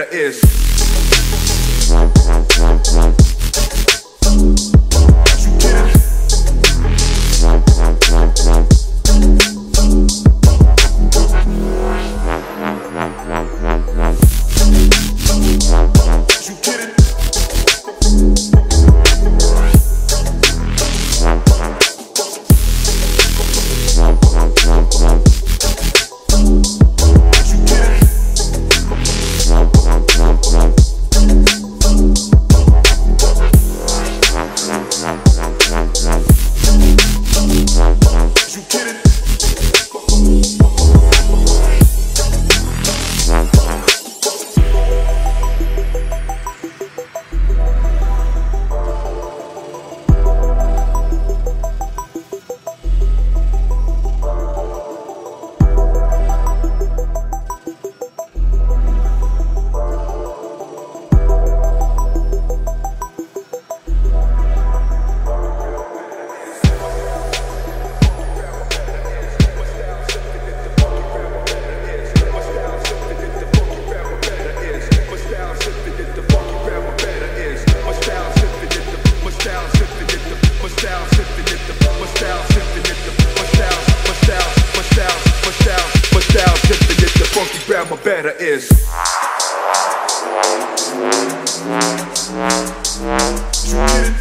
better is. My better is. You get it?